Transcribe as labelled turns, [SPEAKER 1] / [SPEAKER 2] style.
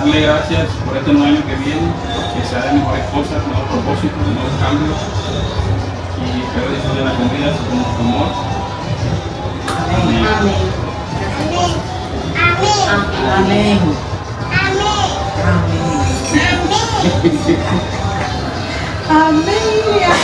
[SPEAKER 1] darle gracias por este nuevo año que viene, que sea de mejores cosas, nuevos propósitos, nuevos cambios. Y espero disfruten la comida con mucho amor. Amén.
[SPEAKER 2] Amén. Amén. Amén.